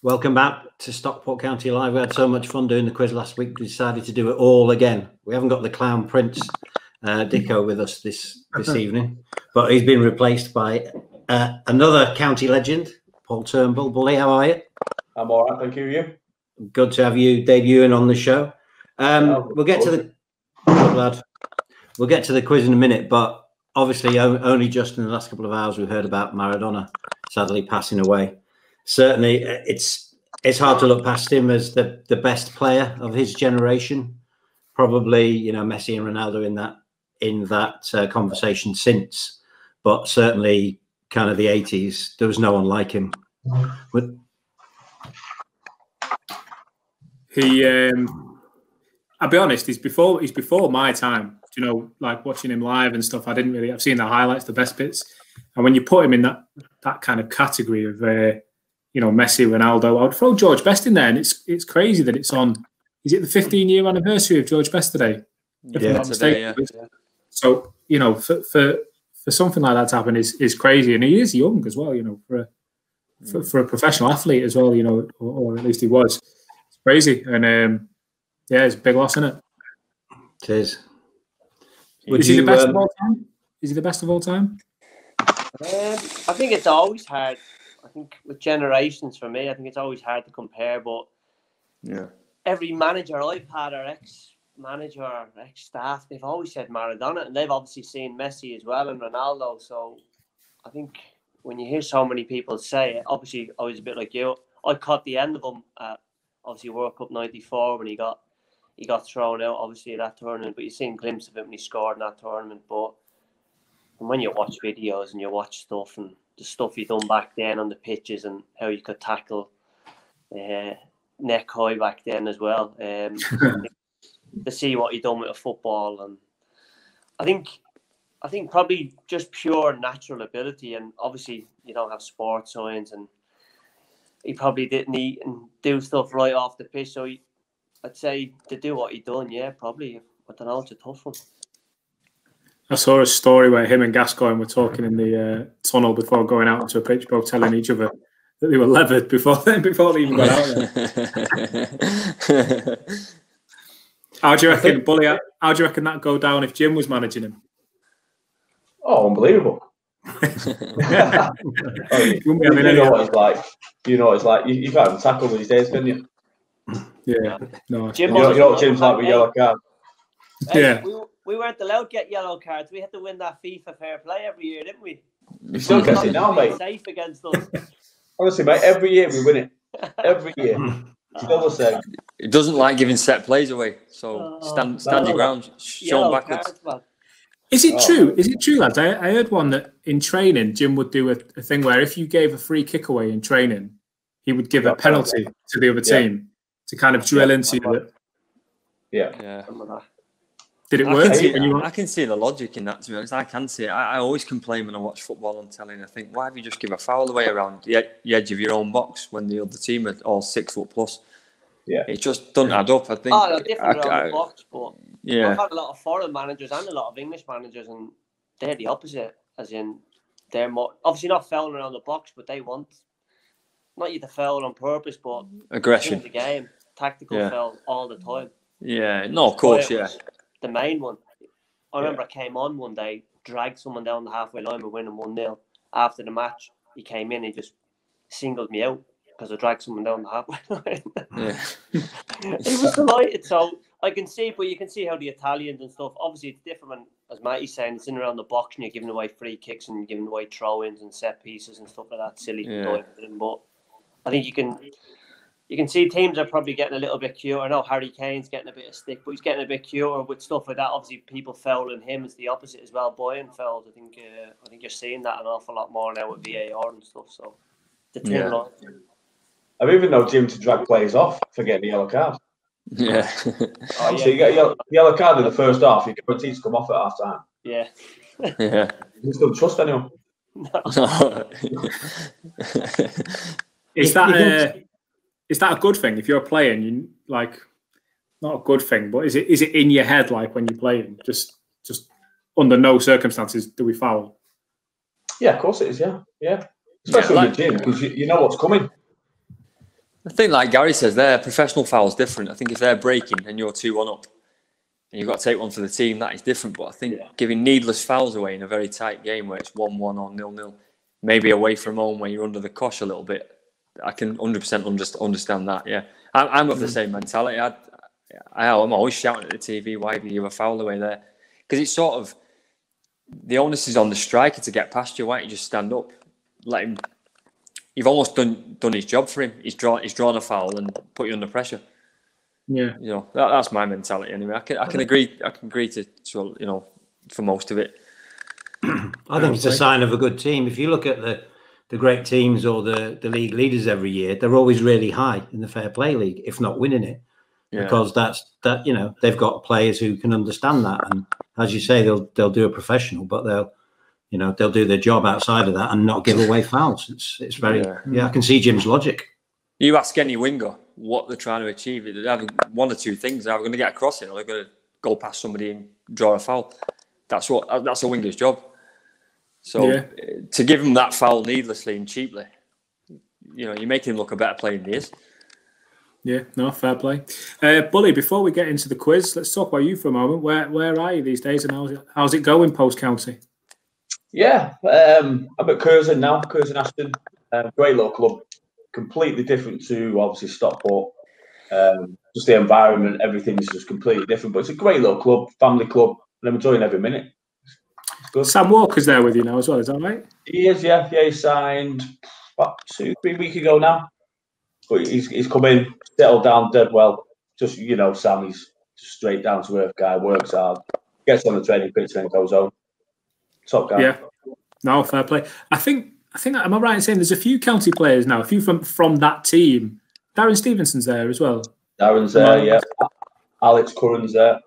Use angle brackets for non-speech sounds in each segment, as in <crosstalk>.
Welcome back to Stockport County Live. We had so much fun doing the quiz last week. We decided to do it all again. We haven't got the clown prince uh, Dicko with us this this <laughs> evening, but he's been replaced by uh, another county legend, Paul Turnbull. Bully, how are you? I'm all right, thank you. You? Good to have you debuting on the show. Um, we'll get to the good lad. We'll get to the quiz in a minute, but obviously, only just in the last couple of hours we've heard about Maradona sadly passing away certainly uh, it's it's hard to look past him as the the best player of his generation. Probably, you know, Messi and Ronaldo in that in that uh, conversation since, but certainly kind of the 80s, there was no one like him. But he, um, I'll be honest, he's before he's before my time. You know, like watching him live and stuff. I didn't really. I've seen the highlights, the best bits, and when you put him in that that kind of category of uh, you know, Messi, Ronaldo. I would throw George Best in there, and it's it's crazy that it's on. Is it the 15 year anniversary of George Best today? Yeah, today, yeah. So you know, for, for for something like that to happen is is crazy, and he is young as well. You know, for a for, for a professional athlete as well. You know, or, or at least he was. It's crazy, and um, yeah, it's a big loss, isn't it? It is. Would is you, he the best um, of all time? Is he the best of all time? Um, I think it's always hard I think with generations for me, I think it's always hard to compare. But yeah, every manager I've had or ex manager or ex staff, they've always said Maradona, and they've obviously seen Messi as well and Ronaldo. So I think when you hear so many people say it, obviously I was a bit like you. I caught the end of him at obviously World Cup '94 when he got he got thrown out obviously at that tournament, but you've seen glimpses of him when he scored in that tournament. But when you watch videos and you watch stuff and the stuff he done back then on the pitches and how you could tackle uh, neck high back then as well. Um, <laughs> to see what he done with a football and I think I think probably just pure natural ability and obviously you don't have sports science and he probably didn't eat and do stuff right off the pitch. So he, I'd say to do what he done, yeah, probably. I don't know, it's a tough one. I saw a story where him and Gascoigne were talking in the uh, tunnel before going out into a pitch, both telling each other that they were levered before then, <laughs> before they even got out there. <laughs> how do you reckon, think, Bully? How do you reckon that go down if Jim was managing him? Oh, unbelievable! <laughs> oh, you, you, know what it's like. You know what it's like. You, you can't even tackle these days, can you? Yeah, no. Jim you know, you know what Jim's like with yellow card. yeah. We, we weren't allowed to get yellow cards. We had to win that FIFA fair play every year, didn't we? You still get it now, mate. Safe against us. <laughs> Honestly, mate, every year we win it. Every year. Still the same. It doesn't like giving set plays away. So oh, stand stand your ground, show backwards. Cards, is it oh. true? Is it true, lads? I, I, heard one that in training, Jim would do a, a, thing where if you gave a free kick away in training, he would give a penalty to the other team yeah. to kind of drill yeah. into you. Yeah. Yeah. Did it I work? Can see, you... I can see the logic in that. To be honest, I can see it. I, I, always complain when I watch football on telly. I think, why have you just give a foul away around the, the edge of your own box when the other team are all six foot plus? Yeah, it just doesn't add up. I think. Oh, they're different I, around the box, but yeah, I've had a lot of foreign managers and a lot of English managers, and they're the opposite. As in, they're more obviously not fouling around the box, but they want not you to foul on purpose, but aggression. In the game, tactical yeah. foul all the time. Yeah, no, of course, yeah. The main one. I remember yeah. I came on one day, dragged someone down the halfway line, we're winning 1 0. After the match, he came in, he just singled me out because I dragged someone down the halfway <laughs> line. yeah. <laughs> he was delighted. So I can see, but you can see how the Italians and stuff, obviously, it's different when, as Matty's saying, it's in around the box and you're giving away free kicks and you're giving away throw ins and set pieces and stuff like that, silly. Yeah. But I think you can you can see teams are probably getting a little bit cute. I know Harry Kane's getting a bit of stick, but he's getting a bit cuter with stuff like that. Obviously, people fouling him is the opposite as well. Boyan fouls. I think uh, I think you're seeing that an awful lot more now with VAR and stuff. So the team yeah. I've even known Jim to drag players off for getting the yellow card. Yeah. oh, yeah. So you get a yellow, yellow card in the first half, you're guaranteed to come off at half time. Yeah. yeah. <laughs> You just don't trust anyone. <laughs> No. <laughs> is that uh, is that a good thing if you're playing? You like not a good thing, but is it is it in your head like when you're playing? Just just under no circumstances do we foul? Yeah, of course it is. Yeah, yeah. Especially yeah, like, with the Jim because you, you know what's coming. I think, like Gary says, there professional fouls different. I think if they're breaking and you're two one up, and you've got to take one for the team, that is different. But I think yeah. giving needless fouls away in a very tight game where it's one one or nil nil, maybe away from home where you're under the cosh a little bit, I can hundred percent understand that. Yeah, I'm, I'm of the mm. same mentality. I, I, I'm always shouting at the TV, "Why do you have a foul away there?" Because it's sort of the onus is on the striker to get past you. Why don't you just stand up, let him? You've almost done done his job for him. He's drawn he's drawn a foul and put you under pressure. Yeah, you know that, that's my mentality anyway. I can I can agree I can agree to, to you know for most of it. <clears throat> I think it's a sign of a good team. If you look at the the great teams or the the league leaders every year, they're always really high in the fair play league, if not winning it yeah. because that's that you know they've got players who can understand that, and as you say, they'll they'll do a professional, but they'll you know they'll do their job outside of that and not give away fouls. It's it's very yeah. yeah I can see Jim's logic. You ask any winger what they're trying to achieve. They're having one or two things. They're going to get across it, or they're going to go past somebody and draw a foul. That's what that's a winger's job. So yeah. to give him that foul needlessly and cheaply, you know, you make him look a better player than he is. Yeah, no, fair play. Uh, Bully, before we get into the quiz, let's talk about you for a moment. Where where are you these days and how's it, how's it going post county? Yeah, um, I'm at Curzon now, Curzon Ashton. Uh, great little club, completely different to obviously Stockport. Um, just the environment, everything's just completely different. But it's a great little club, family club, and I'm enjoying every minute. Sam Walker's there with you now as well, is that right? He is, yeah. Yeah, he signed about two, three weeks ago now. But he's, he's come in, settled down dead well. Just, you know, Sam, he's straight down to earth guy, works hard, gets on the training pitch, and goes home. Top guy. Yeah. No, fair play. I think, I think, am I right in saying there's a few county players now, a few from, from that team? Darren Stevenson's there as well. Darren's there, yeah. Alex Curran's there.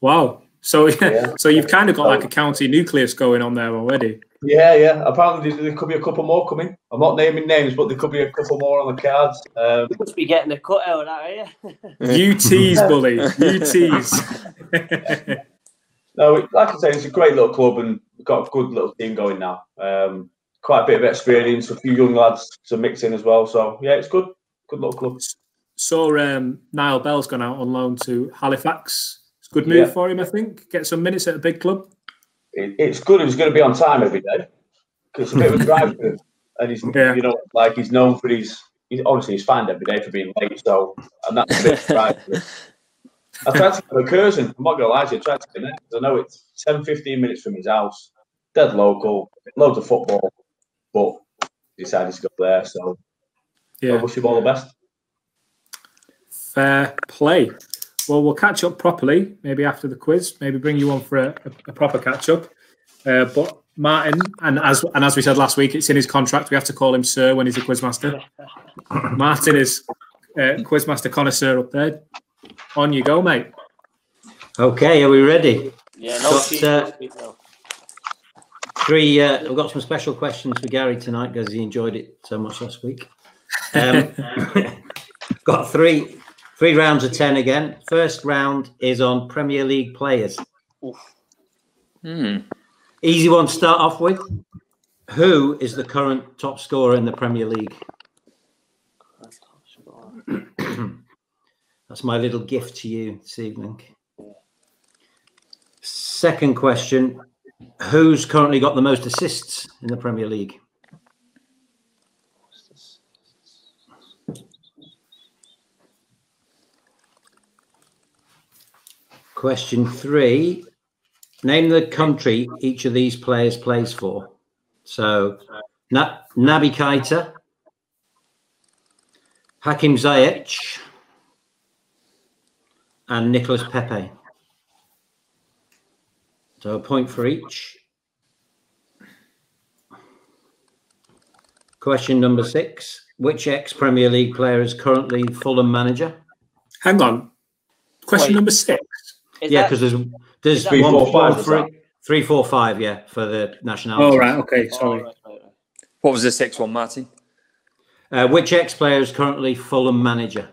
Wow. So yeah, <laughs> yeah. so you've kind of got like a county nucleus going on there already. Yeah, yeah. Apparently, there could be a couple more coming. I'm not naming names, but there could be a couple more on the cards. Um, you must be getting a cut out of that, are you? <laughs> <laughs> you tease, bully. You tease. no, like I say, it's a great little club and we've got a good little team going now. Um, quite a bit of experience, a few young lads to mix in as well. So yeah, it's good. Good little club. Saw um, Niall Bell's gone out on loan to Halifax. A good move yeah. for him, I think. Get some minutes at a big club it, it's good he's going to be on time every day because it's a bit of a drive. And he's, yeah. you know, like he's known for his, he's, obviously he's fined every day for being late. So, and that's a bit of a drive. I tried to come to Curzon. I'm not going to lie to you. I tried to connect. I know it's 10, 15 minutes from his house. Dead local, loads of football, but decided to go there. So, yeah. I wish him all the best. Fair play. Well, we'll catch up properly maybe after the quiz. Maybe bring you on for a, a, a proper catch up. Uh, but Martin, and as and as we said last week, it's in his contract. We have to call him Sir when he's a quizmaster. <laughs> Martin is uh, quizmaster connoisseur up there. On you go, mate. Okay, are we ready? Yeah, no. Got, uh, three. Uh, we've got some special questions for Gary tonight because he enjoyed it so much last week. Um, <laughs> got three Three rounds of 10 again. First round is on Premier League players. Hmm. Easy one to start off with. Who is the current top scorer in the Premier League? <clears throat> That's my little gift to you this evening. Second question Who's currently got the most assists in the Premier League? Question three. Name the country each of these players plays for. So, Na- Naby Keita, Hakim Ziyech, and Nicholas Pepe. So a point for each. Question number six. Which ex-Premier League player is currently Fulham manager? Hang on. Question Wait. number six. Is yeah, because there's there's three, one, four, five, three, three, four, five. Yeah, for the nationality. Oh right, okay, sorry. Oh, right, right, right. What was the sixth one, Martin? Uh, which ex-player is currently Fulham manager?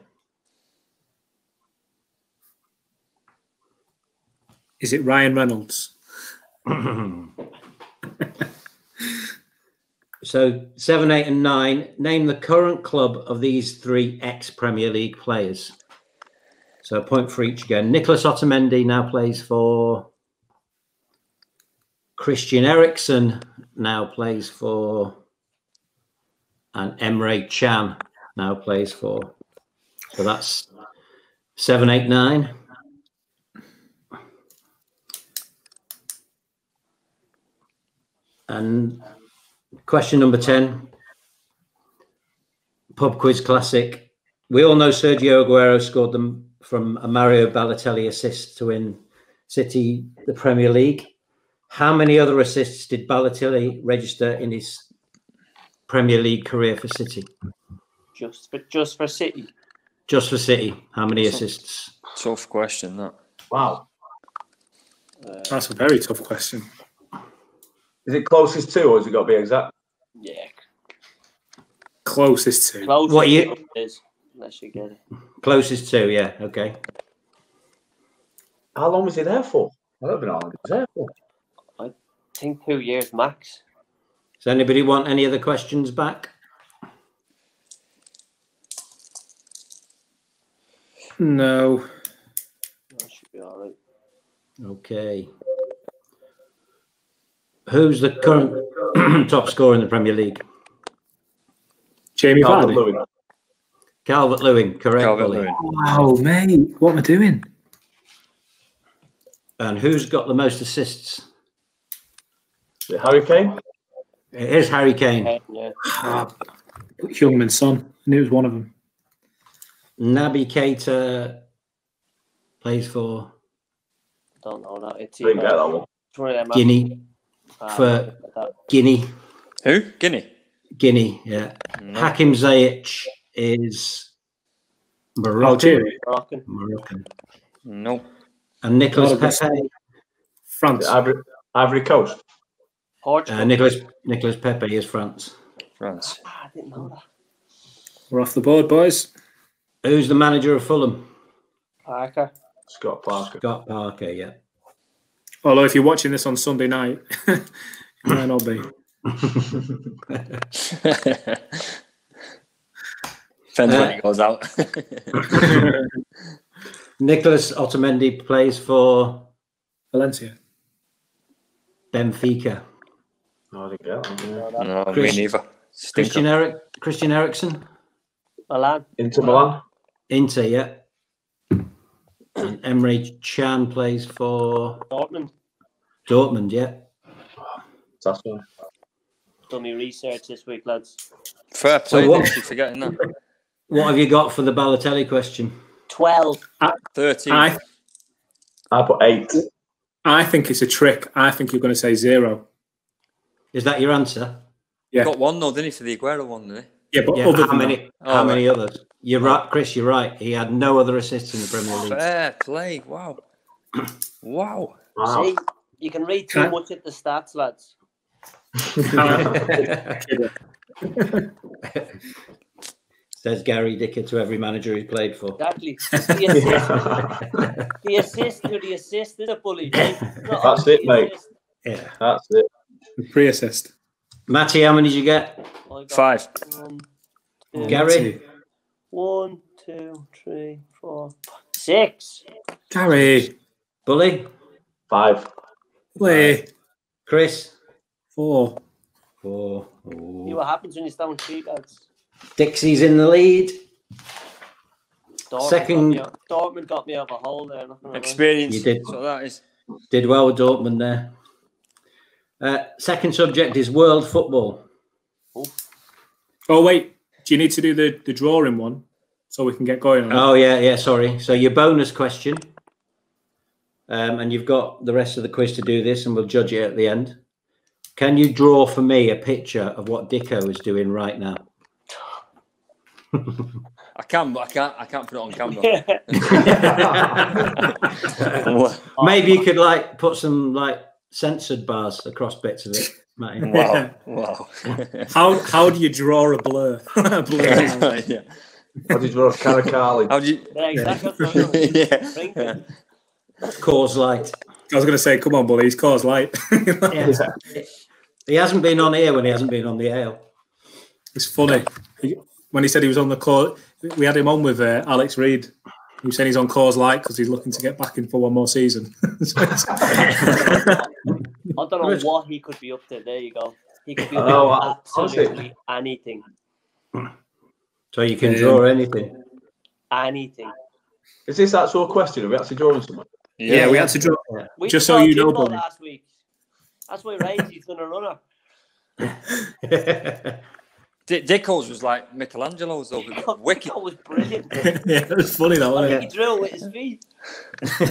Is it Ryan Reynolds? <laughs> So seven, eight, and nine. Name the current club of these three ex-Premier League players. So a point for each again. Nicholas Otamendi now plays for Christian Eriksen. Now plays for and Emre Can now plays for. So that's seven, eight, nine. And question number 10 pub quiz classic. We all know Sergio Aguero scored them from a Mario Balotelli assist to win City the Premier League. How many other assists did Balotelli register in his Premier League career for City? Just for just for City. Just for City, how many assists? Tough question, that. Wow. Uh, That's a very tough question. Is it closest to, or has it got to be exact? yeah, Closest to. close. What you- is unless you get it. Closest to, yeah, okay. How long was he there for? I don't know how long he was there for. I think two years max. Does anybody want any other questions back? No. That should be all right. Okay. Who's the current <clears throat> top scorer in the Premier League? Jamie Vardy. Calvert-Lewin. Correct. Ollie. Calvert-Lewin. Wow, mate. What am I doing? And who's got the most assists? Is it Harry Kane? It is Harry Kane. Yeah, yeah. Ah, Youngman's son. I knew it was one of them. Naby Keita plays for Don't know that. It's Didn't get that one. it's one of them, Guinea. ah, for- Guinea. Who? Guinea. Guinea, yeah. No. Hakim Ziyech is Moroccan. Algeria. Moroccan. Moroccan. No. And Nicholas Not a good Pepe. France. Ivory, Ivory Coast. Portugal. Uh, Nicholas Nicholas Pepe is France. France. Ah, I didn't know that. We're off the board, boys. Who's the manager of Fulham? Parker. Scott Parker. Scott Parker, yeah. Although, if you're watching this on Sunday night, <laughs> it might not be. <laughs> <laughs> Depends when it goes out. <laughs> Nicholas Otamendi plays for Valencia. Benfica. No, I didn't get that one. Know that. no, me Chris- neither. Christian Stinker. Eric Christian Eriksen? Milan. Inter Milan. Inter, yeah. And Emre Can plays for Dortmund. Dortmund, yeah. That's one. Done me research this week, lads. Fair play. what- What? forgetting that. What have you got for the Balotelli question? 12. 13. I, I put eight. I think it's a trick. I think you're going to say zero. Is that your answer? Yeah. Got one though, didn't he, for the Aguero one, didn't he? Yeah, but Yeah. other How than many? that, how Oh, many others? You're right, Chris. You're right. He had no other assists in the Premier? League. Fair play. Wow. Wow. Wow. See, you can read too much at the stats, lads. <laughs> <laughs> <laughs> Says Gary Dicker to every manager he's played for. Exactly. <laughs> The assist, the assist to the assist is a bully. <laughs> That's it, mate. assist. Yeah. That's it. pre-assist. Matty, how many did you get? Five. One, two, Gary? one, two, three, four, six. Gary, Bully? Five. play Chris? four. Four. See Ooh. what happens when you stand cheap, lads. Dixie's in the lead. Dortmund Second- Got me, Dortmund got me over a hole there. not gonna lie. Experience. You did. So that is. Did well with Dortmund there. Uh, second subject is world football. Oh wait, do you need to do the the drawing one so we can get going? On it? Oh, yeah, yeah, sorry. So your bonus question. Um, and you've got the rest of the quiz to do this, and we'll judge it at the end. Can you draw for me a picture of what Dicko is doing right now? I can, but I can't. I can't put it on camera. <laughs> <laughs> Maybe you could like put some like censored bars across bits of it, Matty. wow. Wow. <laughs> How how do you draw a blur? a blur. yeah. What did you draw? Caracali. How do you? yeah, exactly. That's what I'm doing. yeah. Yeah. Coors Light. I was going to say, come on, bully, he's Coors Light. Yeah. He hasn't been on here when he hasn't been on the ale. It's funny. He, when he said he was on the court, we had him on with uh, Alex Reid, who saying he's on Coors Light because he's looking to get back in for one more season. <laughs> <laughs> I don't know what he could be up to. There you go. He could be up Oh, to absolutely anything. So you can Um, draw anything. Anything. Is this actual question? Are we actually drawing someone? yeah, we had to draw. We Just saw so you know, Jimbo Bobby. last week. That's why Raisy's done a runner. D- Dickles was like Michelangelo's though. <laughs> Wicked. That was brilliant. <laughs> yeah, it was funny though, I wasn't he drilled with his feet. <laughs>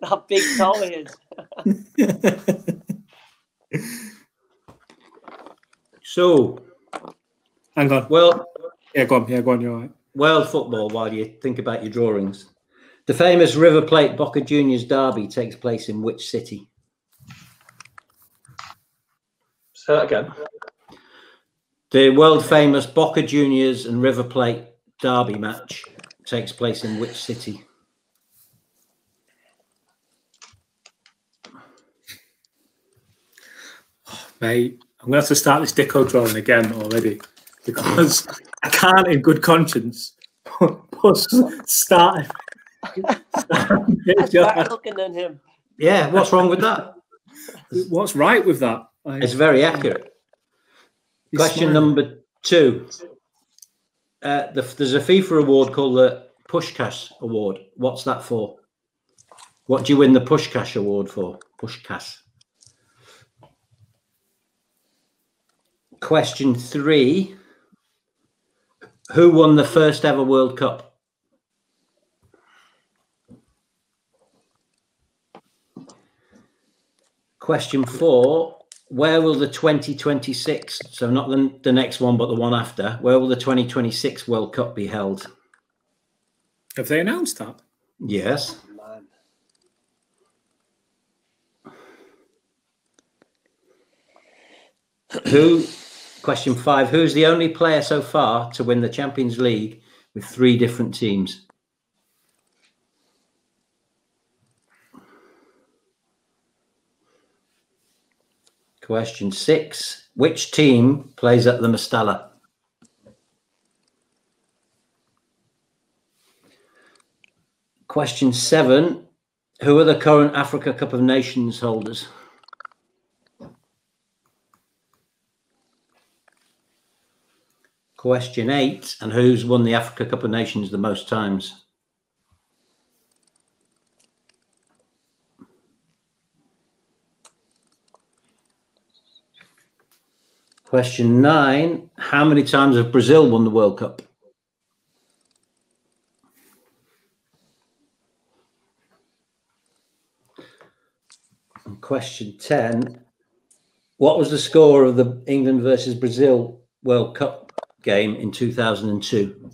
That big toe is. his. so, Hang on. well, Yeah, go on. Yeah, go on. You're all right. world football while you think about your drawings. The famous River Plate Boca Juniors derby takes place in which city? Say that again. The world famous Boca Juniors and River Plate derby match takes place in which city? Oh, mate, I'm going to have to start this Dicko drawing again already because I can't, in good conscience, put start. Better <laughs> looking than him. Yeah, what's wrong with that? What's right with that? Like, It's very accurate. Question smiling. number two. Uh, the, there's a FIFA award called the Puskás Award. What's that for? What do you win the Puskás Award for? Puskás. Question three. Who won the first ever World Cup? Question four. Where will the 2026, so not the, the next one, but the one after, where will the 2026 World Cup be held? Have they announced that? Yes. Who, question five, who's the only player so far to win the Champions League with three different teams? Question six, which team plays at the Mestalla? Question seven, who are the current Africa Cup of Nations holders? Question eight, and who's won the Africa Cup of Nations the most times? Question nine, how many times have Brazil won the World Cup? And question 10, what was the score of the England versus Brazil World Cup game in 2002?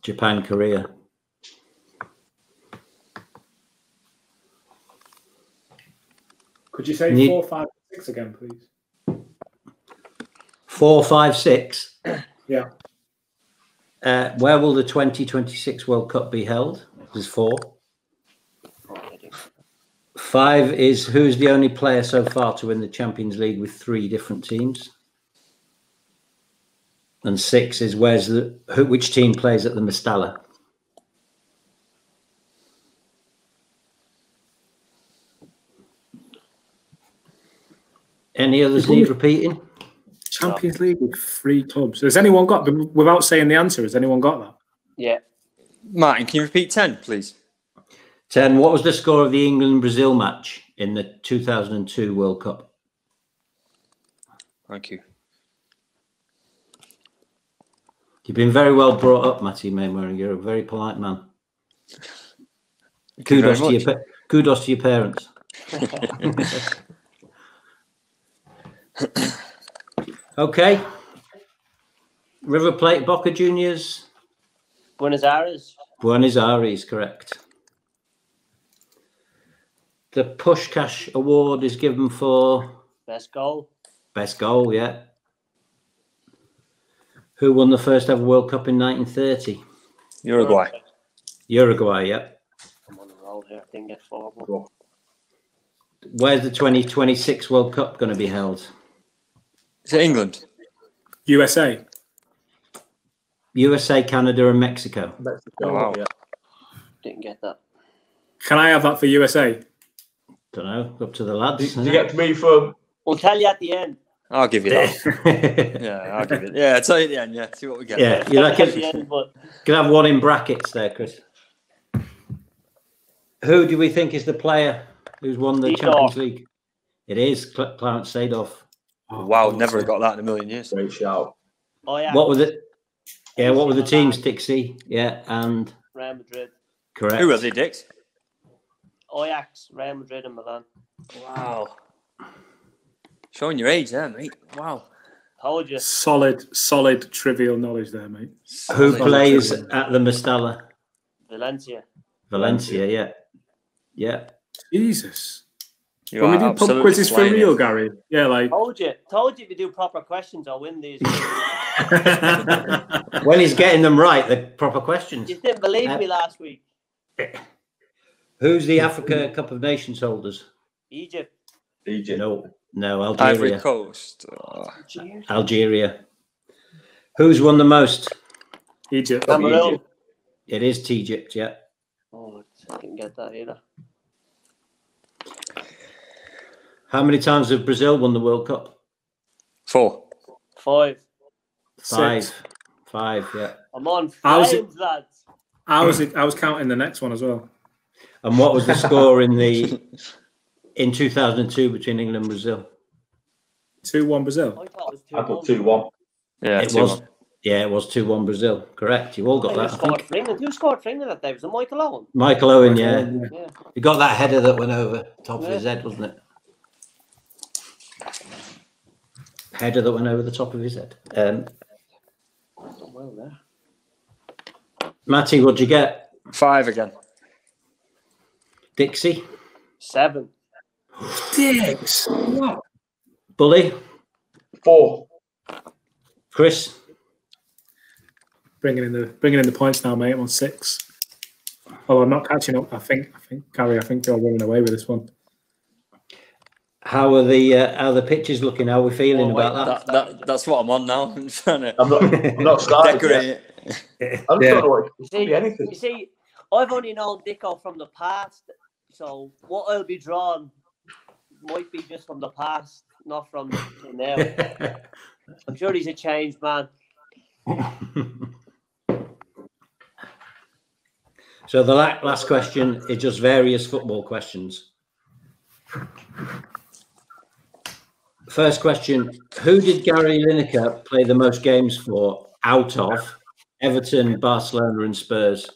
Japan, Korea. Could you say four, five, six again, please? Four, five, six. <clears throat> Yeah. Uh, where will the 2026 World Cup be held? There's four. Five is who's the only player so far to win the Champions League with three different teams? And six is where's the who, which team plays at the Mestalla? Any others need repeating? Champions League with three clubs. Has anyone got, without saying the answer, has anyone got that? Yeah. Martin, can you repeat 10, please? 10. What was the score of the England Brazil match in the 2002 World Cup? Thank you. You've been very well brought up, Matty Mainwaring. You're a very polite man. Kudos to, your, pa- kudos to your parents. <laughs> okay. River Plate Boca Juniors. Buenos Aires. Buenos Aires, correct. The Puskás Award is given for Best goal. best goal, yeah. Who won the first ever World Cup in 1930? Uruguay. Uruguay, yeah. I'm on the foul here. Didn't get four. Where's the 2026 World Cup going to be held? Is it England? USA. USA, Canada, and Mexico. Mexico. Oh, wow. Yeah. Didn't get that. Can I have that for USA? Don't know. Up to the Do, lads. do you get me for We'll tell you at the end. I'll give you that. yeah, <laughs> yeah, I'll give it. Yeah, I'll tell you at the end. Yeah, see what we get. Yeah, you like At it? Can have one in brackets there, Chris. Who do we think is the player who's won the Seedorf. Champions League? It is Cl- Clarence Seedorf. Oh, wow, never got that in a million years. great shout? oh yeah, What were the? Yeah, what were the teams? Dixie. Yeah, and Real Madrid, correct. Who are they, Dix? Ajax, Real Madrid, and Milan. Wow. Showing your age there, mate. Wow. Told you. Solid, solid trivial knowledge there, mate. Who plays at the Mestalla? Valencia. Valencia. Yeah, yeah. Jesus. You When we are do pub absolutely quizzes for real, it. Gary. Yeah, like. Told you. Told you if you do proper questions, I'll win these. <laughs> When he's getting them right, the proper questions. you didn't believe me uh, last week. Who's the Africa Cup of Nations holders? Egypt. Egypt. No, no, Algeria. Ivory Algeria. Coast. Oh, Algeria. Who's won the most? Egypt. Cameroon. It is Egypt. Yeah. Oh, I didn't get that either. How many times have Brazil won the World Cup? four. Five. Five. Six. Five. Yeah. I'm on five, it- flames, lads. I was I was counting the next one as well. And what was the <laughs> score in the in 2002 between England and Brazil? Two one Brazil. I thought it was two. I put two one. Yeah, it two was. one. Yeah, it was two one Brazil. Correct. You all got Who that. I scored think. for England? Who scored for England that day? Was it Michael Owen? Michael Owen. Yeah. Yeah. You got that header that went over top of his head, wasn't it? Header that went over the top of his head. Um, well there. Matty, what'd you get? Five again. Dixie, Seven. Dicks. What? Bully, Four. Chris. Bringing in the bringing in the points now, mate. I'm on six. Oh, I'm not catching up. I think. I think Gary. I think you're running away with this one. How are the uh, how are the pitches looking? How are we feeling Oh, wait, about that? That, that, that's what I'm on now. <laughs> I'm trying to I'm not. I'm not <laughs> started decorate yet. it. I'm Yeah. not know You see, be anything. you see, I've only known Dicko from the past, so what I'll be drawn might be just from the past, not from now. <laughs> I'm sure he's a changed man. so the last question is just various football questions. First question: Who did Gary Lineker play the most games for out of Everton, Barcelona, and Spurs?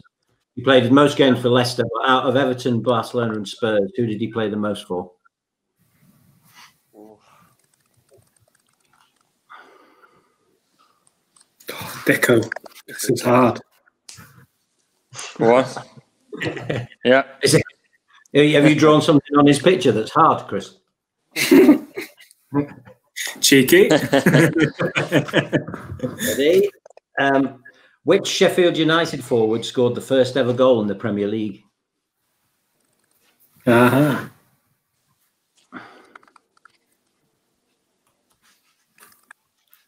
He played the most games for Leicester, but out of Everton, Barcelona, and Spurs, who did he play the most for? Deco. This is hard. What? <laughs> yeah. Is it, have you drawn something on his picture that's hard, Chris? <laughs> Cheeky. <laughs> Ready? Um, which Sheffield United forward scored the first ever goal in the Premier League? uh-huh.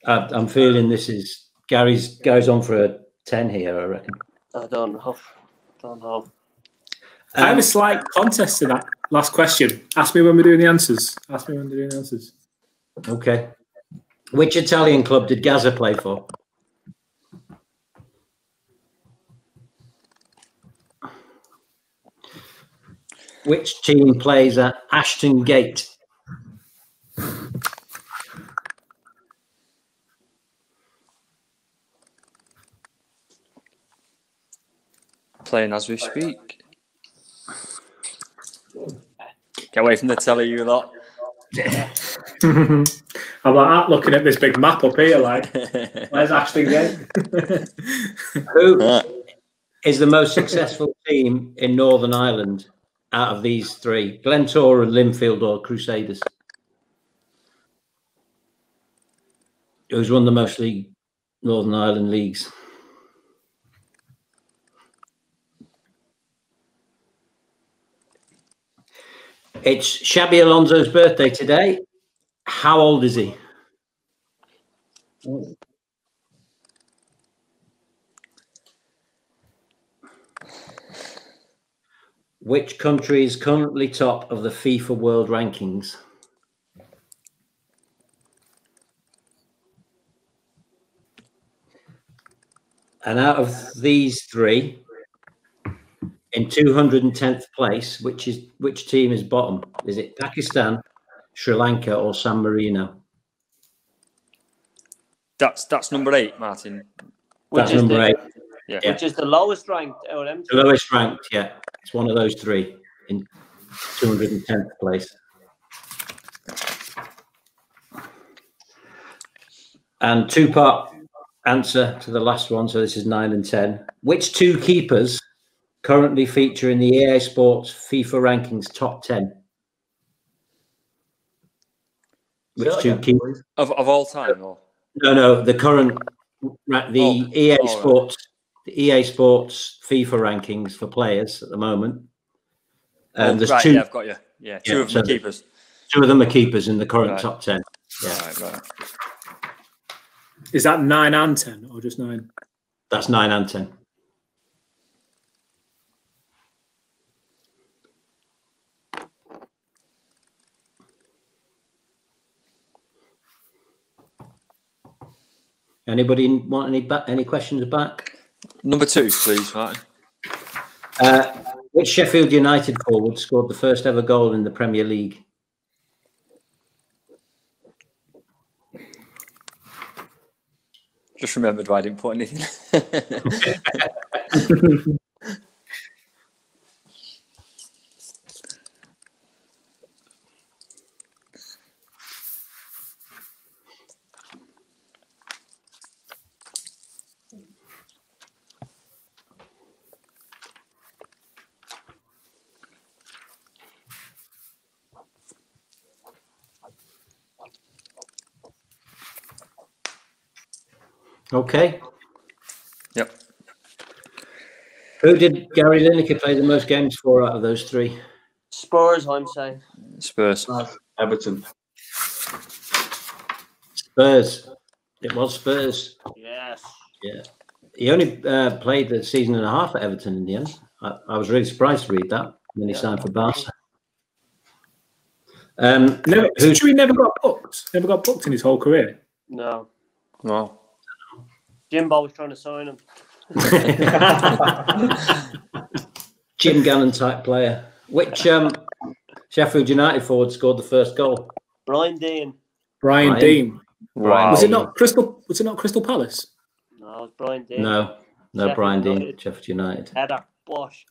Uh, I'm feeling this is Gary's goes on for a ten here. I reckon. I don't know. Don't know. I have Um, a slight contest to that last question. Ask me when we're doing the answers. Ask me when we're doing the answers. Okay. Which Italian club did Gazza play for? Which team plays at Ashton Gate? Playing as we speak. Get away from the telly, you lot. <laughs> <laughs> I'm like ah, looking at this big map up here, like, where's Ashton Gate? <laughs> Who is the most successful team in Northern Ireland out of these three? Glentoran and Linfield or Crusaders? Who's won the most league Northern Ireland leagues? It's Xabi Alonso's birthday today. How old is he? Which country is currently top of the FIFA World Rankings? And out of these three, in 210th place, which is which team is bottom? Is it Pakistan, Sri Lanka, or San Marino? That's that's number eight, Martin. That's number the, eight. Yeah. Which is the lowest ranked out of them. The lowest ranked, yeah. It's one of those three in 210th place. And two part answer to the last one. So this is nine and 10. Which two keepers currently feature in the EA Sports FIFA rankings top 10? Which two keepers? Of, of all time, or No, no, the current, the Oh, EA oh, right. Sports, the EA Sports FIFA rankings for players at the moment. Um, Oh, there's right, two, yeah, I've got you. Yeah, two Yeah, of them so- keepers. two of them are keepers in the current Right. top ten. Yeah, Right, right. Is that nine and ten or just nine? that's nine and ten. Anybody want any ba- any questions back? Number two, please, Martin. Uh, which Sheffield United forward scored the first ever goal in the Premier League? Just remembered why I didn't put anything. <laughs> <laughs> <laughs> Okay. yep. Who did Gary Lineker play the most games for out of those three? Spurs, I'm saying. Spurs. Everton. Spurs. It was Spurs. Yes. Yeah. He only uh, played a season and a half at Everton in the end. I, I was really surprised to read that. And then he signed for Barca. Um, Never, Who- Who, he never got booked. Never got booked in his whole career. No. Wow. Jimbo was trying to sign him. <laughs> Jim Gannon type player. Which um, Sheffield United forward scored the first goal? Brian Deane. Brian Right. Deane. Wow. Was it not Crystal? Was it not Crystal Palace? No, it was Brian Deane. No, no, Sheffield Brian Deane, United. Sheffield United. Header. Bosh.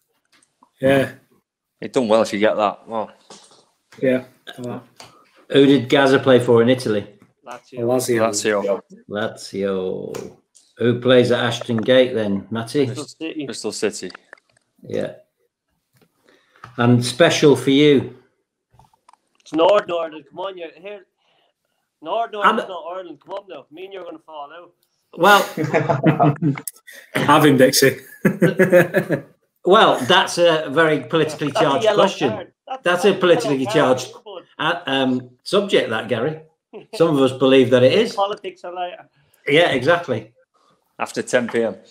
Yeah. You've done well if you get that. Wow. Yeah. Oh, Who did Gazza play for in Italy? Lazio. Lazio. That's it. Lazio. Who plays at Ashton Gate then, Matty? Bristol City. Bristol City. Yeah. And special for you. It's Nord Northern. Come on, you're here. Nord Northern's I'm- not Ireland. Come on now. Me and you're going to fall out. Well, <laughs> Have him, Dixie. <laughs> well, that's a very politically That's a charged question. card. That's a yellow politically charged- Uh, um, subject that, Gary. <laughs> Some of us believe that it is. Politics are later. Yeah, exactly. After 10 p.m. <laughs>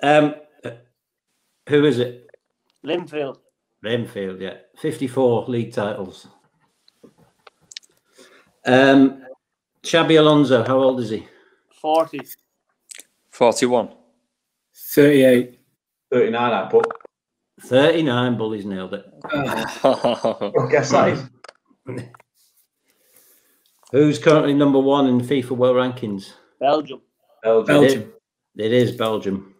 Um, who is it? Linfield. Renfield, yeah. 54 league titles. Um, Xabi Alonso, how old is he? 40. 41. 38. 39, I put. 39, Bullies nailed it. <laughs> I guess that is. <laughs> Who's currently number one in FIFA World Rankings? Belgium. Belgium. Belgium. It is Belgium.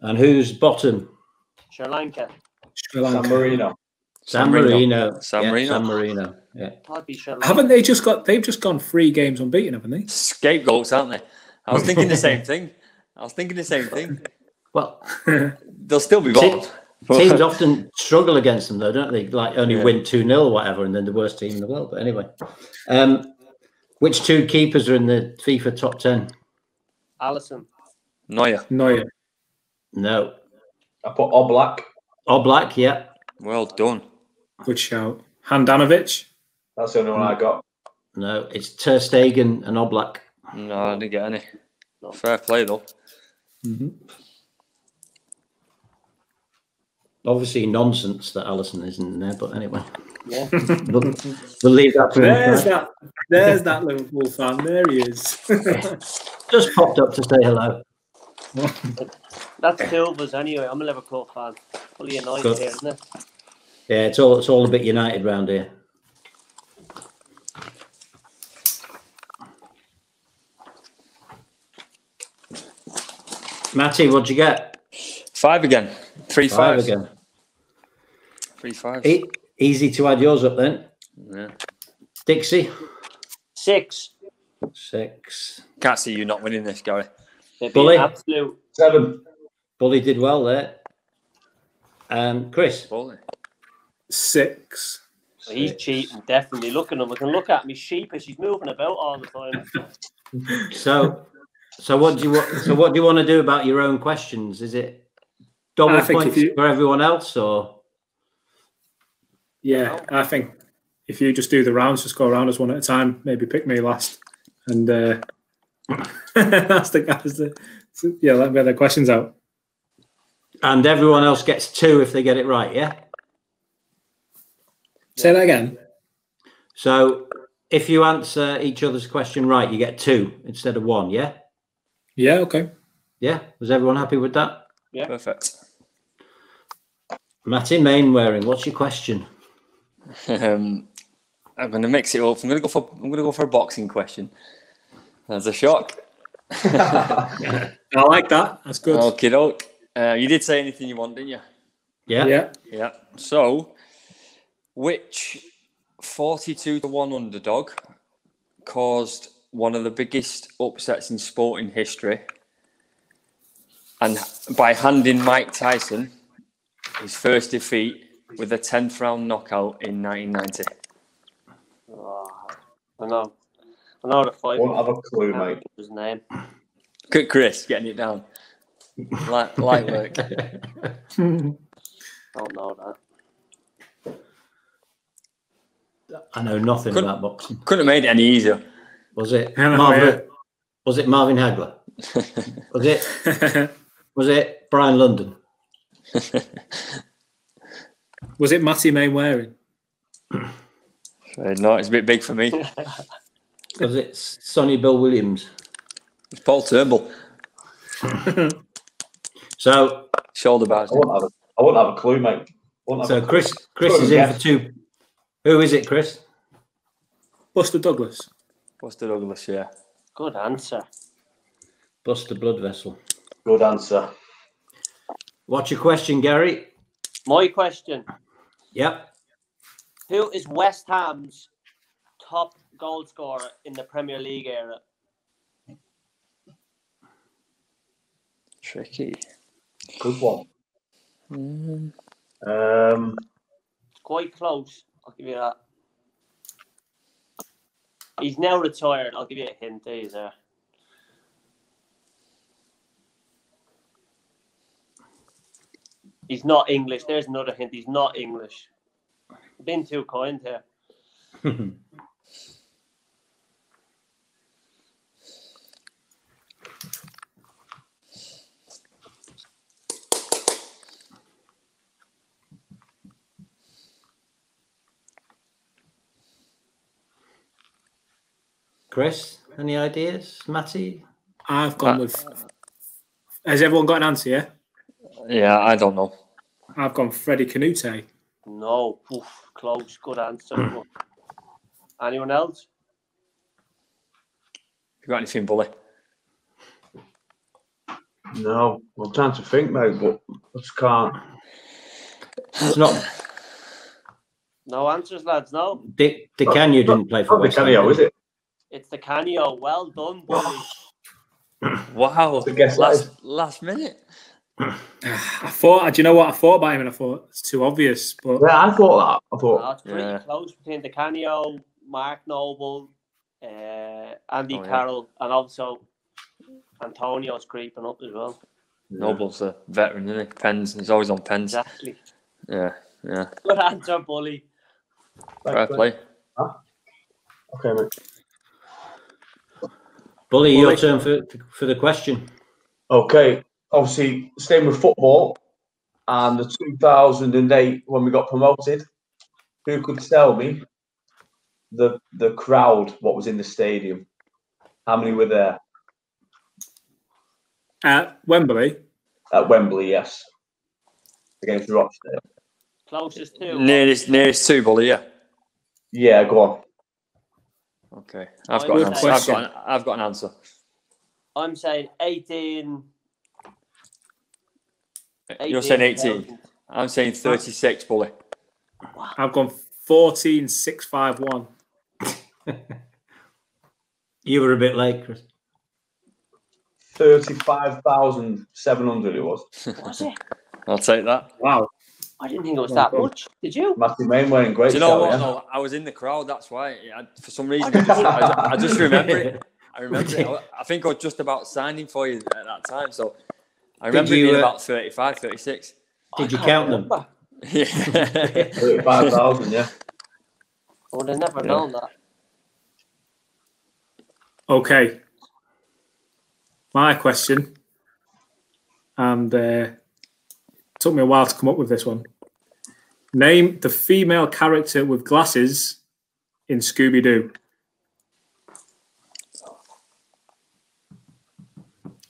And who's bottom? Sri Lanka. Sri San Lanka. Marino. San Marino. San Yeah, Marino. San Marino. Yeah. That'd be Sri Lanka. Haven't they just got? They've just gone three games unbeaten, haven't they? Scapegoats, aren't they? I was thinking the same thing. I was thinking the same thing. Well, <laughs> They'll still be bottom. Teams often struggle against them, though, don't they? Like only Yeah. win 2 0 or whatever, and then the worst team in the world. But anyway, um, which two keepers are in the FIFA top 10? Alisson. Neuer. Neuer. No. I put Oblak. Oblak, yeah. Well done. Good shout. Handanovic. That's the only one I got. No, it's Ter Stegen and Oblak. No, I didn't get any. Fair play though. Mm-hmm. Obviously, nonsense that Alisson isn't in there, but anyway, Yeah. <laughs> we'll, we'll leave that for There's him. that. There's that Liverpool fan. There he is. <laughs> Just popped up to say hello. That's two of us anyway. I'm a Liverpool fan. Fully United Good. here, isn't it? Yeah, it's all it's all a bit United round here. Matty, what'd you get? Five again. Three Five fives. again. Three fives. E- easy to add yours up then. Yeah. Dixie, Six. six. Can't see you not winning this, Gary. They'd Bully. absolute. Seven. Bully did well there. Um, Chris, Bully. Six. He's cheating, definitely. Look at him. I can look at me He's sheepish. He's moving about all the time. <laughs> so so what do you want? So what do you want to do about your own questions? Is it double I think if points you- for everyone else, or Yeah, I think if you just do the rounds, just go around us one at a time. Maybe pick me last, and uh, <laughs> that's the guys. That, yeah, let me get their questions out. and everyone else gets two if they get it right? Yeah. Say that again. So if you answer each other's question right, you get two instead of one. Yeah. Yeah, okay. Yeah. Was everyone happy with that? Yeah. Perfect. Matty Mainwaring, what's your question? Um, I'm going to mix it up. I'm going to go for. I'm going to go for a boxing question. That's a shock. <laughs> I like that. That's good. Okay, doke. Uh, you did say anything you want, didn't you? Yeah. Yeah. Yeah. So, which 42 to 1 underdog caused one of the biggest upsets in sporting history and by handing Mike Tyson his first defeat with a 10th round knockout in 1990? Oh, ah, I know. I know the fight. Won't have a clue, Can't mate. think His name. Good Chris, getting it down. Light, light work. <laughs> Don't know that. I know nothing Could- about boxing. Couldn't have made it any easier. Was it Marvin? Was it Marvin Hagler? <laughs> Was it? <laughs> Was it Brian London? Was it Matty Mainwaring? <clears throat> Uh, no, it's a bit big for me. <laughs> Was it Sonny Bill Williams? It's Paul Turnbull. <laughs> So, Shoulder bars. I won't have a, I won't have a clue, mate. Won't so a clue. Chris, Chris is in for two. Who is it, Chris? Buster Douglas. Buster Douglas, yeah. Good answer. Buster Blood Vessel. Good answer. What's your question, Gary? My question: Yep. Who is West Ham's top goal scorer in the Premier League era? Tricky. Good one. Mm. Um, It's quite close. I'll give you that. He's now retired. I'll give you a hint. He's there. He's not English. There's another hint. He's not English. Been too kind here. Chris, any ideas? Matty? I've gone Uh, with. Has everyone got an answer? Yeah. Yeah, I don't know. I've gone Freddie Kanouté. No. Oof, close. Good answer. Hmm. Anyone else? You got anything, Bully? no, I'm trying to think, mate, but I just can't. It's not. No answers, lads. No. Dick Di Canio didn't play for Not the West Ham. Canio, is it? It's Di Canio. Well done, buddy. Wow. I last, last minute. I thought. Do you know what I thought about him? And I thought it's too obvious. But Yeah, I thought that. I thought. No, it's pretty Yeah. close between Di Canio, Mark Noble, uh, Andy Oh, yeah. Carroll, and also Antonio's creeping up as well. Noble's a veteran, isn't he? Pens. He's always on pens. Exactly. Yeah, yeah. Good answer, bully. Fair play. Okay, mate. Bully, your turn for for the question. Okay, obviously staying with football and the 2008 when we got promoted, who could tell me the the crowd what was in the stadium? How many were there At Wembley, at Wembley? Yes, against Rochdale. Closest to. Nearest, nearest two, bully. Yeah. Yeah, go on. Okay. I've got an answer. I've got an, I've got an answer. I'm saying 18. You're saying 18. I'm saying 36, bully. I've gone 14 6 5 1. <laughs> You were a bit late, Chris. Thirty-five thousand seven hundred. It was. Was <laughs> it? I'll take that. Wow. I didn't think it was that much. Did you? Matthew Main wearing great. Do you know what? yeah? No, I was in the crowd. That's why. I, for some reason, <laughs> oh, I just, I, I just remember it. I remember it. I, I think I was just about signing for you at that time. So I remember you, it being uh, about 35, 36. Did you I can't count them? remember. Yeah. Thirty-five thousand. Yeah. I would have never Yeah. known that. Okay. My question, and uh, took me a while to come up with this one. Name the female character with glasses in Scooby Doo.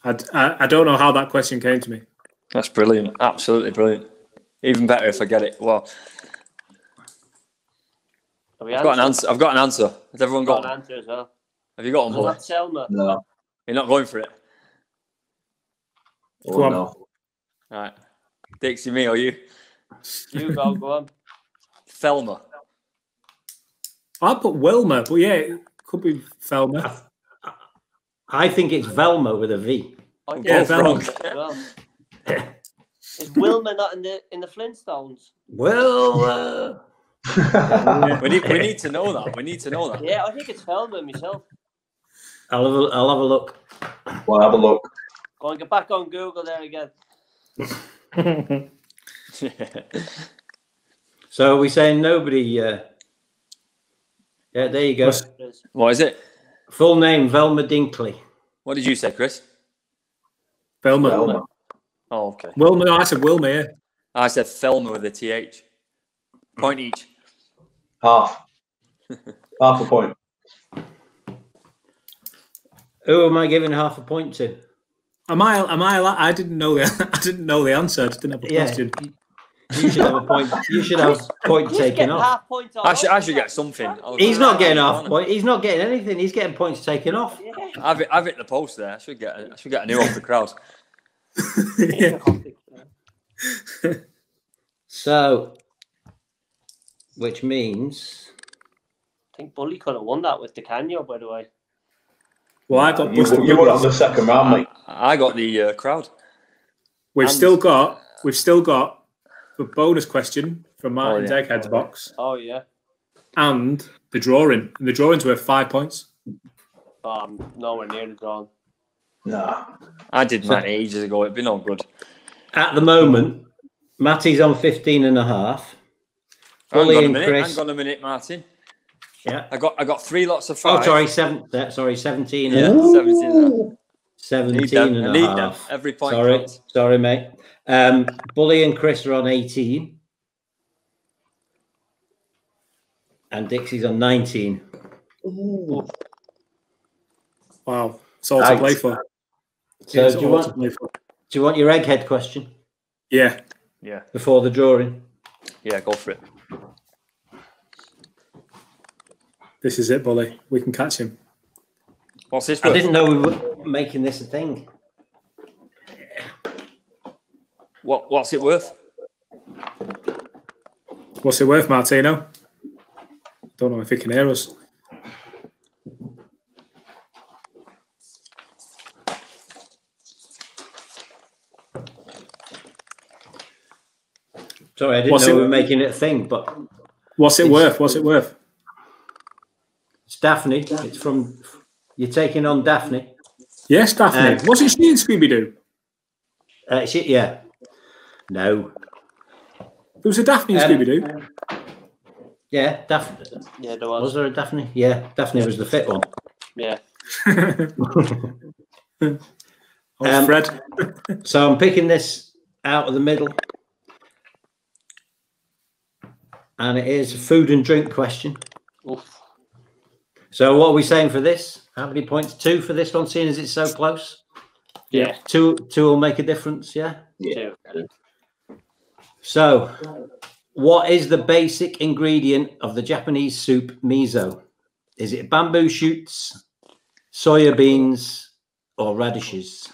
I, I, I don't know how that question came to me. That's brilliant. Absolutely brilliant. Even better if I get it. Well, we I've got an answer. I've got an answer. Has everyone Got got an one? answer as well. Have you got one, Well, that's Selma. No. You're not going for it. Oh, Go on. no. All right. Dixie, me or you? You go, go on. Thelma. I put Wilma, but yeah, it could be Thelma. I think it's Velma with a V. I Yeah, guess Velma. as. <laughs> Is Wilma not in the in the Flintstones? Well, <laughs> uh, We need, we need to know that. We need to know that. Yeah, I think it's Velma myself. I'll have a, I'll have a look. We'll have a look. Go on, get back on Google there again. <laughs> So are we saying nobody? Uh, yeah, there you go. Was- It is. what is it? Full name Velma Dinkley. What did you say, Chris? Velma. Velma. Oh, okay. Wilma, no, I said Wilma, yeah. I said Thelma with a TH. Point each. Half. <laughs> Half a point. Who am I giving half a point to? Am I? Am I? I didn't know the. <laughs> I didn't know the answer. I just didn't have a Yeah, question. You should have a point. You should have a point Just taken off. half points off. I should, I should get something. He's not getting I'll- half point. He's not getting anything. He's getting points taken off. Yeah. I've hit, I've hit the post there. I should get a, I should get a new off the crowd. <laughs> So, which means I think Bully could have won that with Di Canio, by the way. Well, I got You, you were on the second round, mate. I, I got the uh, crowd. We've and- still got. We've still got the bonus question from Martin's yeah. Egghead's box Oh yeah. and the drawing. And the drawing's worth five points. Um, I'm nowhere near the drawing. No. I did mine ages ago. It'd been all good. at the moment, Matty's on 15 and a half. Hang Bully on a minute. Chris. Hang on a minute, Martin. Yeah. I got I got three lots of Oh, five. sorry, seven. uh, Sorry, 17 Yeah, and, seventeen. and a half. Need 17 and I a need half. Every point Sorry, counts. sorry, mate. Um, Bully and Chris are on 18. And Dixie's on 19. Wow, it's all to play for. So It's do you want to play for. do you want your egghead question Yeah. Yeah, before the drawing? yeah, go for it. This is it, Bully. We can catch him. What's this I didn't know we were making this a thing. What What's it worth? What's it worth, Martino? Don't know if he can hear us. Sorry, I didn't What's know it- we were making it a thing, but What's it worth? What's it worth? it's Daphne. It's from you're taking on Daphne. Yes, Daphne. Um, Wasn't she in Scooby Doo? Uh, she, yeah. No. It was a Daphne Um, Scooby Doo. Yeah, Daphne. Yeah, there Was was. there a Daphne? Yeah, Daphne was the fit one. Yeah. <laughs> Oh, Um, Fred. <laughs> So I'm picking this out of the middle. And it is a food and drink question. Oof. So what are we saying for this? How many points? Two for this one, seeing as it's so close. Yeah. Two two will make a difference, yeah. Yeah. Two. So what is the basic ingredient of the Japanese soup miso? Is it bamboo shoots, soya beans, or radishes?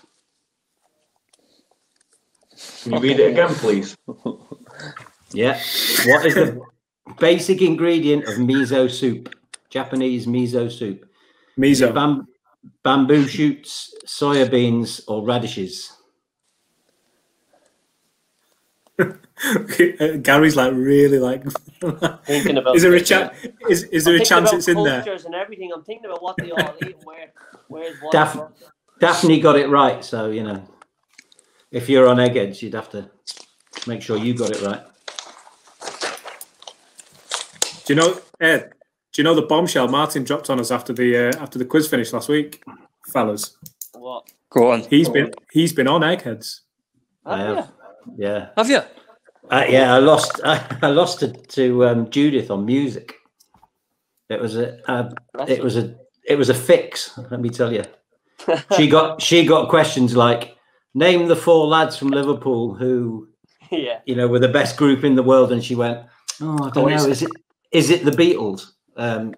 Can you read it again, please? Yeah. What is the basic ingredient of miso soup? Japanese miso soup. Miso. bam- bamboo shoots, soya beans, or radishes? Gary's like really like. Thinking about is there a chance? Is, is there I'm a chance about it's in there? and everything. I'm thinking about what they all eat and where, where's what. Daph- Daphne got it right, so you know, if you're on eggheads, you'd have to make sure you got it right. Do you know Ed? Do you know the bombshell Martin dropped on us after the uh, after the quiz finished last week, fellas? What? Go on. He's been he's been on eggheads. I Have have. Yeah. Have you? Uh, yeah, I lost. I, <laughs> I lost it to um, Judith on music. It was a. Uh, it was a. It was a fix. Let me tell you. <laughs> She got. She got questions like, "Name the four lads from Liverpool who yeah. you know were the best group in the world," and she went, "Oh, I don't Oh, know. is Is it? Is it the Beatles?" Um,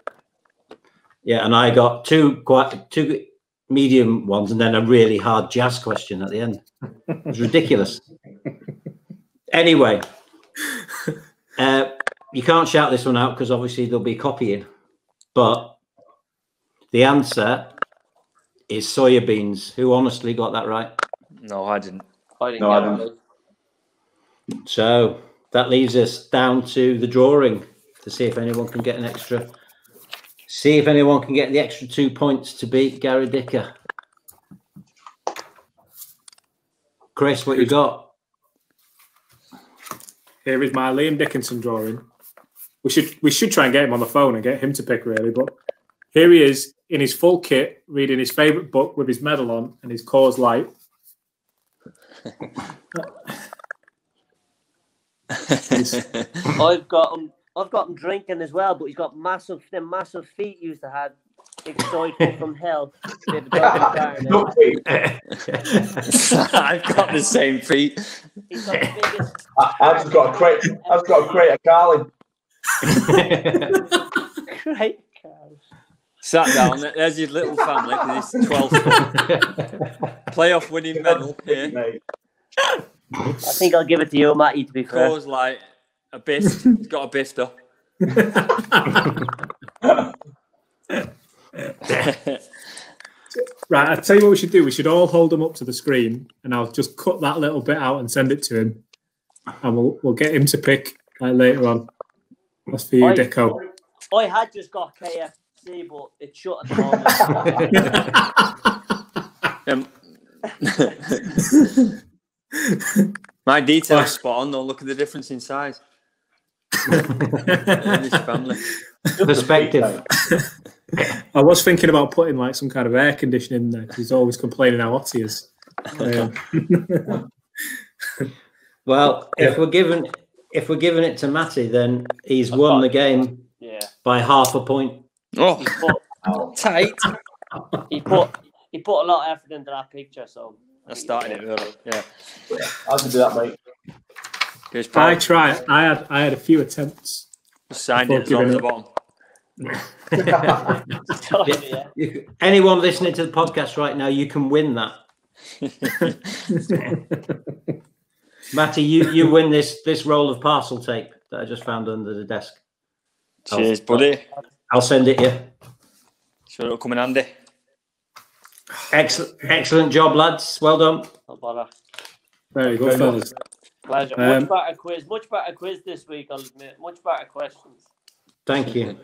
yeah, and I got two quite two medium ones, and then a really hard jazz question at the end. It was ridiculous. <laughs> anyway, uh, you can't shout this one out because obviously there'll be copying. But the answer is soya beans. Who honestly got that right? No, I didn't. I didn't No, I didn't. it. So that leaves us down to the drawing to see if anyone can get an extra. See if anyone can get the extra two points to beat Gary Dicker. Chris, what you got? Here is my Liam Dickinson drawing. We should we should try and get him on the phone and get him to pick really, but here he is in his full kit, reading his favourite book with his medal on and his Coors Light. <laughs> I've got him. I've got him drinking as well, but he's got massive, them massive feet. he Used to have excited from <laughs> hell. They've <laughs> down No. <laughs> I've got the same feet. He's got the biggest. I, I've just got a crate. I've got a crate of Carling. Great cows. Sat down. There's your little family. He's 12 foot. Playoff winning medal here. I think I'll give it to you, Matty. To be fair. Cause like a biff. He's got a bifter. <laughs> Right, I'll tell you what we should do. We should all hold them up to the screen and I'll just cut that little bit out and send it to him. And we'll we'll get him to pick like, later on. That's for you, Oi. Dicko. I had just got KFC, but it's shut at the moment. <laughs> Um, <laughs> my details spot on though. Look at the difference in size. family. Perspective. I was thinking about putting like some kind of air conditioning in there because he's always complaining how hot he is. Um, <laughs> Well, if we're given if we're giving it to Matty, then he's won the game yeah. by half a point. Oh, He put, <laughs> tight. he put he put a lot of effort into that picture, so I started it early. Yeah. I can do that, mate. Here's I Paul. tried. I had I had a few attempts. Signed it on the bottom. Yeah. <laughs> You- anyone listening to the podcast right now, you can win that. <laughs> Matty, you, you win this this roll of parcel tape that I just found under the desk. Cheers, buddy. I'll send it you. Sure it'll come in handy. Excellent, excellent job, lads. Well done. No bother. Very good, fellas. Pleasure. Um, much better quiz. Much better quiz this week. I'll admit. Much better questions. Thank you.